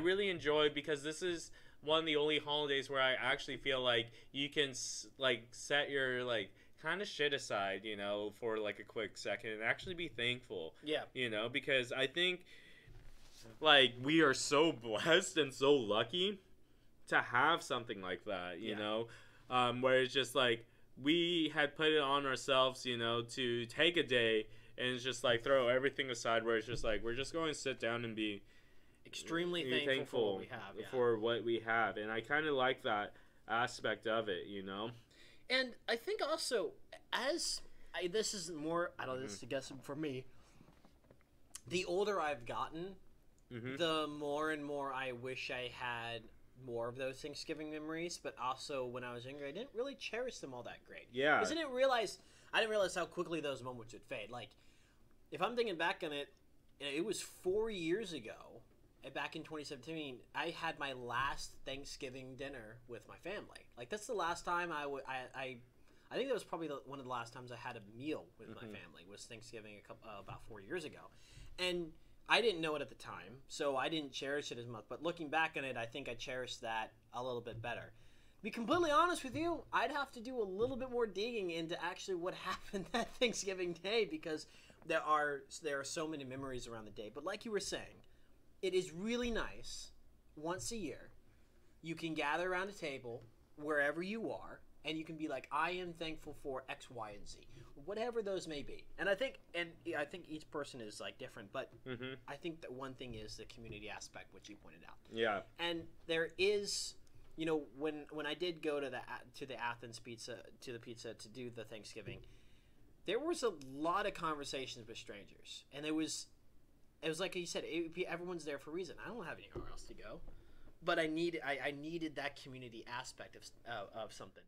because this is one of the only holidays where I actually feel like you can like set your like kind of shit aside, you know, for like a quick second and actually be thankful, Yeah. you know, because I think like we are so blessed and so lucky to have something like that, you Yeah. know, um, where it's just like we had put it on ourselves, you know, to take a day and just like throw everything aside where it's just like we're just going to sit down and be Extremely be thankful, for what we have. Yeah. for what we have and i kind of like that aspect of it you know And I think also as I, this is more I don't know this is a guess for me. The older I've gotten, Mhm. the more and more I wish I had more of those Thanksgiving memories. But also when I was younger, I didn't really cherish them all that great. yeah Because I didn't realize I didn't realize how quickly those moments would fade. Like if I'm thinking back on it, it was four years ago. Back in 2017, I had my last Thanksgiving dinner with my family. Like that's the last time I would. I, I, I think that was probably the, one of the last times I had a meal with my Mhm. family. Was Thanksgiving a couple uh, about four years ago, and I didn't know it at the time, so I didn't cherish it as much. But looking back on it, I think I cherished that a little bit better. To be completely honest with you, I'd have to do a little bit more digging into actually what happened that Thanksgiving day because there are there are so many memories around the day. But like you were saying, it is really nice once a year. You can gather around a table wherever you are, and you can be like, "I am thankful for X, Y, and Z, whatever those may be." And I think, and I think each person is like different, but hmm I think that one thing is the community aspect, which you pointed out yeah and there is you know when when i did go to the to the athens pizza to the pizza to do the thanksgiving there was a lot of conversations with strangers and there was it was like you said it, everyone's there for a reason. I don't have anywhere else to go. But i need i, I needed that community aspect of, uh, of something